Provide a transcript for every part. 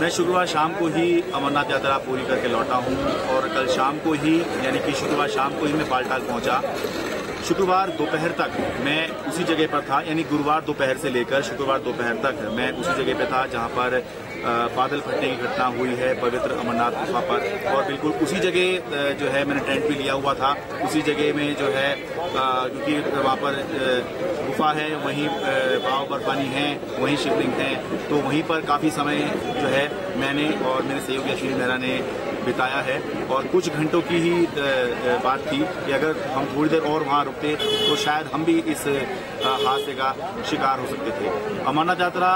मैं शुक्रवार शाम को ही अमरनाथ यात्रा पूरी करके लौटा हूँ और कल शाम को ही, यानी कि शुक्रवार शाम को ही मैं पालटाल पहुँचा। शुक्रवार दोपहर तक मैं उसी जगह पर था, यानी गुरुवार दोपहर से लेकर शुक्रवार दोपहर तक मैं उसी जगह पर था जहाँ पर बादल फटने की घटना हुई है पवित्र अमरनाथ गुफा पर। और बिल्कुल उसी जगह जो है मैंने टेंट भी लिया हुआ था। उसी जगह में जो है क्योंकि वहाँ पर गुफा है, वहीं भाव बर्फानी है, वहीं शिवलिंग है तो वहीं पर काफ़ी समय जो है मैंने और मेरे सहयोगी अश्विनी मेहरा ने बिताया है और कुछ घंटों की ही बात थी कि अगर हम थोड़ी देर और वहाँ रुकते तो शायद हम भी इस हादसे का शिकार हो सकते थे। अमरनाथ यात्रा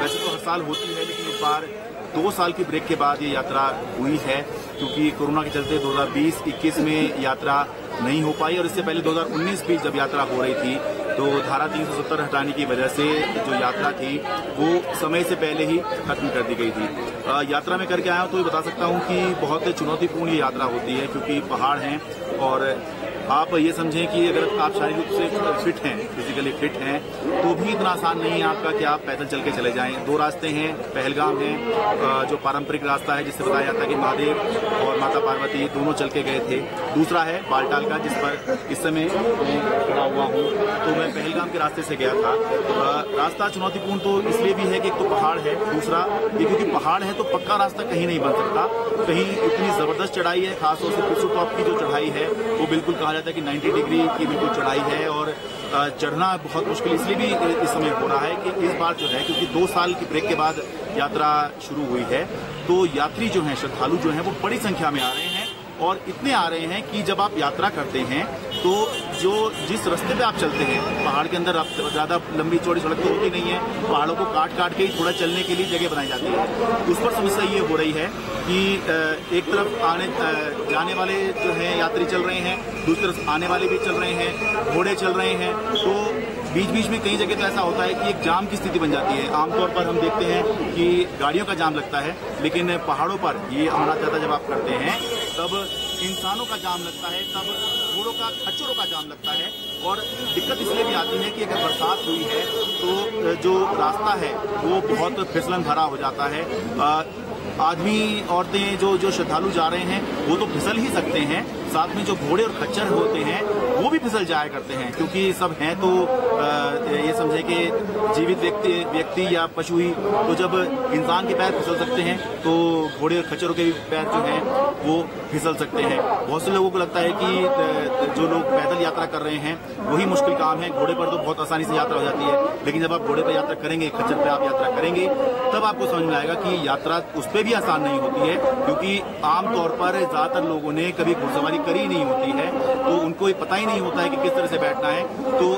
वैसे तो हर साल होती है, लेकिन इस बार दो साल की ब्रेक के बाद ये यात्रा हुई है, क्योंकि कोरोना के चलते 2020-21 में यात्रा नहीं हो पाई और इससे पहले 2019 भी जब यात्रा हो रही थी तो धारा 370 हटाने की वजह से जो यात्रा थी वो समय से पहले ही खत्म कर दी गई थी। आ, यात्रा में करके आया हूँ तो ये बता सकता हूँ कि बहुत चुनौतीपूर्ण ये यात्रा होती है क्योंकि पहाड़ हैं और आप ये समझें कि अगर आप शारीरिक रूप से फिट हैं फिजिकली फिट हैं तो भी इतना आसान नहीं है आपका कि आप पैदल चल के चले जाएँ। दो रास्ते हैं पहलगाम है जो पारंपरिक रास्ता है जिससे बताया जाता है कि महादेव और माता पार्वती दोनों चल के गए थे। दूसरा है बालटाल का जिस पर इस समय खड़ा हुआ हूँ। तो मैं पहलगाम के रास्ते से गया था। रास्ता चुनौतीपूर्ण तो इसलिए भी है कि एक तो पहाड़ है, दूसरा ये क्योंकि पहाड़ है तो पक्का रास्ता कहीं नहीं बन सकता। कहीं इतनी ज़बरदस्त चढ़ाई है, खासतौर से पिसू टॉप की जो चढ़ाई है, वो बिल्कुल कहा जाता है कि 90 डिग्री की बिल्कुल चढ़ाई है और चढ़ना बहुत मुश्किल इसलिए भी इस समय हो रहा है कि इस बार जो है, क्योंकि दो साल की ब्रेक के बाद यात्रा शुरू हुई है तो यात्री जो हैं, श्रद्धालु जो हैं, वो बड़ी संख्या में आ रहे हैं और इतने आ रहे हैं कि जब आप यात्रा करते हैं तो जो जिस रास्ते पे आप चलते हैं, पहाड़ के अंदर ज़्यादा लंबी चौड़ी सड़क तो होती नहीं है, पहाड़ों को काट काट के ही थोड़ा चलने के लिए जगह बनाई जाती है। उस पर समस्या ये हो रही है कि एक तरफ़ आने जाने वाले जो हैं, यात्री चल रहे हैं, दूसरी तरफ़ आने वाले भी चल रहे हैं, घोड़े चल रहे हैं। तो बीच बीच में कई जगह तो ऐसा होता है कि एक जाम की स्थिति बन जाती है। आमतौर पर हम देखते हैं कि गाड़ियों का जाम लगता है, लेकिन पहाड़ों पर, ये हमारा ज़्यादा जब आप करते हैं तब इंसानों का जाम लगता है, तब घोड़ों का, खच्चरों का जाम लगता है और दिक्कत इसलिए भी आती है कि अगर बरसात हुई है तो जो रास्ता है, वो बहुत फिसलन भरा हो जाता है। आदमी, औरतें जो जो श्रद्धालु जा रहे हैं, वो तो फिसल ही सकते हैं। साथ में जो घोड़े और खच्चर होते हैं फिसल जाया करते हैं, क्योंकि सब हैं तो ये समझे कि जीवित व्यक्ति व्यक्ति या पशु ही तो जब इंसान के पैर फिसल सकते हैं तो घोड़े और खच्चरों के भी पैर जो हैं, वो फिसल सकते हैं। बहुत से लोगों को लगता है कि जो लोग पैदल यात्रा कर रहे हैं, वही मुश्किल काम है। घोड़े पर तो बहुत आसानी से यात्रा हो जाती है, लेकिन जब आप घोड़े पर यात्रा करेंगे, खच्चर पर आप यात्रा करेंगे, तब आपको समझ में आएगा कि यात्रा उस पर भी आसान नहीं होती है, क्योंकि आमतौर पर ज़्यादातर लोगों ने कभी घुड़सवारी करी नहीं होती है तो उनको ये पता ही नहीं होता है कि किस तरह से बैठना है। तो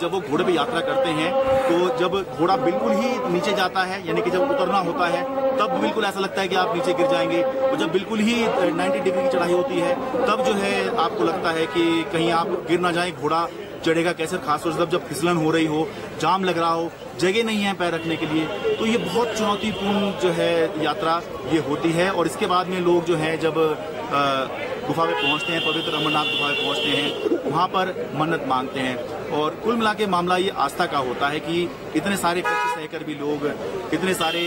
जब वो घोड़े पे यात्रा करते हैं तो जब घोड़ा बिल्कुल ही नीचे जाता है, यानी कि जब उतरना होता है, तब बिल्कुल ऐसा लगता है कि आप नीचे गिर जाएँगे। और जब बिल्कुल ही 90 डिग्री की चढ़ाई होती है, तब जो है आपको लगता है कि कहीं आप गिर ना जाए, घोड़ा चढ़ेगा कैसे खासतौर से जब फिसलन हो रही हो, जाम लग रहा हो, जगह नहीं है पैर रखने के लिए तो ये बहुत चुनौतीपूर्ण जो है यात्रा ये होती है। और इसके बाद में लोग जो है, जब गुफा में पहुँचते हैं, पवित्र अमरनाथ गुफा में पहुँचते हैं, वहाँ पर मन्नत मांगते हैं। और कुल मिला के मामला ये आस्था का होता है कि इतने सारे कष्ट सहकर भी लोग, इतने सारे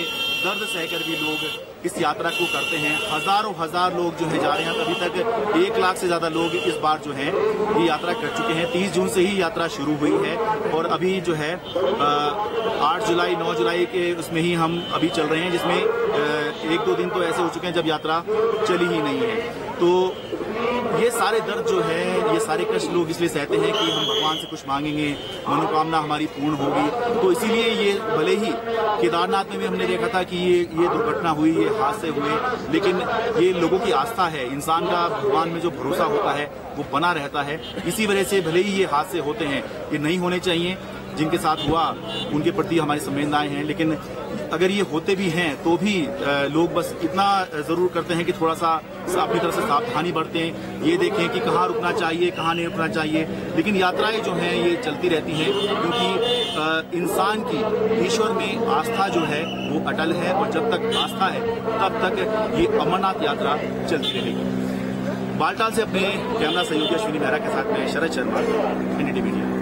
दर्द सहकर भी लोग इस यात्रा को करते हैं। हज़ारों हज़ार लोग जो है जा रहे हैं, अभी तक एक लाख से ज़्यादा लोग इस बार जो है, ये यात्रा कर चुके हैं। तीस जून से ही यात्रा शुरू हुई है और अभी जो है आठ जुलाई, नौ जुलाई के उसमें ही हम अभी चल रहे हैं, जिसमें एक दो दिन तो ऐसे हो चुके हैं जब यात्रा चली ही नहीं है। तो ये सारे दर्द जो है, ये सारे कष्ट लोग इसलिए सहते हैं कि हम भगवान से कुछ मांगेंगे, मनोकामना हमारी पूर्ण होगी। तो इसीलिए ये भले ही केदारनाथ में भी हमने देखा था कि ये ये दुर्घटना हुई, ये हादसे हुए, लेकिन ये लोगों की आस्था है, इंसान का भगवान में जो भरोसा होता है, वो बना रहता है। इसी वजह से भले ही ये हादसे होते हैं, ये नहीं होने चाहिए। जिनके साथ हुआ, उनके प्रति हमारी संवेदनाएँ हैं, लेकिन अगर ये होते भी हैं तो भी लोग बस इतना ज़रूर करते हैं कि थोड़ा सा अपनी तरफ़ से सावधानी बरतें। ये देखें कि कहाँ रुकना चाहिए, कहाँ नहीं रुकना चाहिए। लेकिन यात्राएँ जो हैं, ये चलती रहती हैं, क्योंकि इंसान की ईश्वर में आस्था जो है, वो अटल है और जब तक आस्था है, तब तक ये अमरनाथ यात्रा चलती रहेगी। बालटाल से अपने कैमरा सहयोगी अश्विनी मेहरा के साथ मैं शरद शर्मा एनडीटी मीडिया